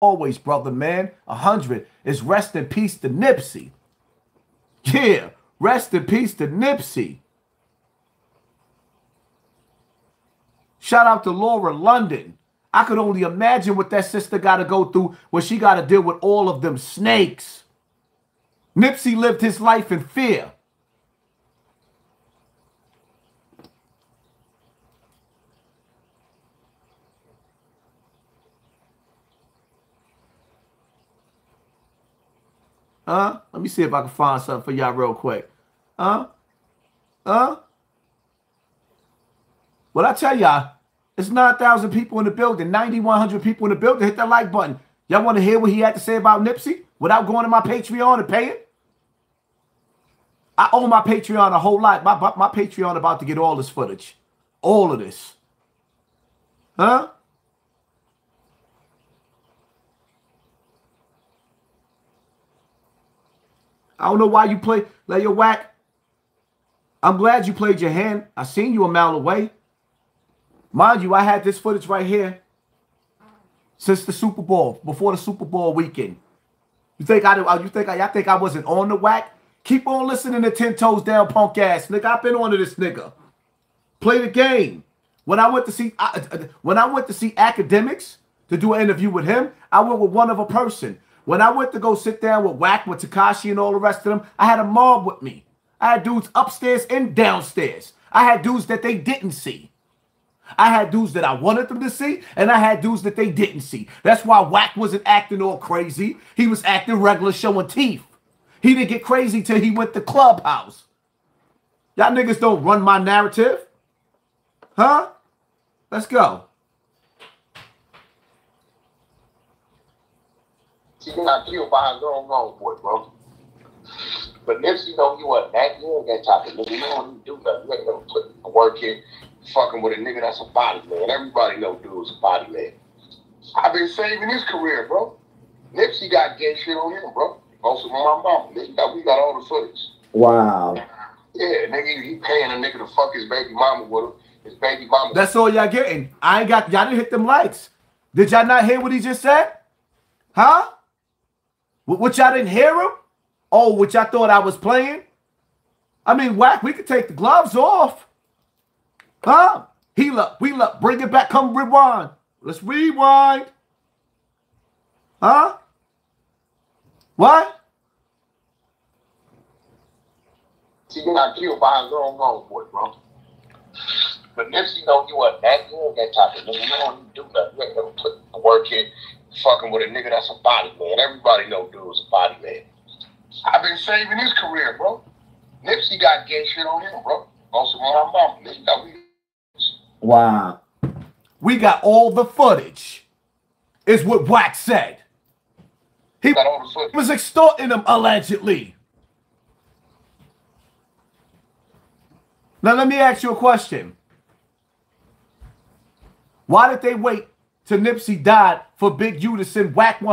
always, brother, man. A hundred is rest in peace to Nipsey. Yeah, rest in peace to Nipsey. Shout out to Lauren London. I could only imagine what that sister got to go through when she got to deal with all of them snakes. Nipsey lived his life in fear. Huh? Let me see if I can find something for y'all real quick. Huh? Huh? Well, I tell y'all, it's 9,000 people in the building, 9,100 people in the building. Hit that like button. Y'all want to hear what he had to say about Nipsey without going to my Patreon and paying? I owe my Patreon a whole lot. My, my Patreon about to get all this footage. All of this. Huh? I don't know why you play let your whack. I'm glad you played your hand. I seen you a mile away. Mind you, I had this footage right here since the Super Bowl, before the Super Bowl weekend. You think I uh, you think I, I think I wasn't on the whack? Keep on listening to Ten Toes Down punk ass nigga. I've been on to this nigga. Play the game. When I went to see uh, uh, when I went to see Akademiks to do an interview with him, I went with one of a person. When I went to go sit down with Wack, with Tekashi, and all the rest of them, I had a mob with me. I had dudes upstairs and downstairs. I had dudes that they didn't see. I had dudes that I wanted them to see, and I had dudes that they didn't see. That's why Wack wasn't acting all crazy. He was acting regular, showing teeth. He didn't get crazy till he went to Clubhouse. Y'all niggas don't run my narrative. Huh? Let's go. She got killed by her own homeboy, bro. But Nipsey know you wasn't that. You ain't that type of nigga. You don't do nothing. You ain't never put work in fucking with a nigga that's a body man. Everybody know dude's a body man. I've been saving his career, bro. Nipsey got gay shit on him, bro. Also from my mom. Nigga got, we got all the footage. Wow. Yeah, nigga, he paying a nigga to fuck his baby mama with him. His baby mama. That's all y'all getting. I ain't got y'all didn't hit them likes. Did y'all not hear what he just said? Huh? What y'all didn't hear him? Oh, which y'all thought I was playing? I mean, Wack, we could take the gloves off. Huh? Heal up, wheel up, bring it back, come rewind. Let's rewind. Huh? What? She got killed by her own homeboy, bro. But Nipsey know you wasn't that. You ain't that type of nigga. You don't do nothing. You ain't never put work in fucking with a nigga that's a body man. Everybody know dude dude's a body man. I've been saving his career, bro. Nipsey got gay shit on him, bro. Also on. Nigga Wow. We got all the footage, is what Wax said. He was extorting him allegedly. Now let me ask you a question. Why did they wait till Nipsey died for Big U to send whack one?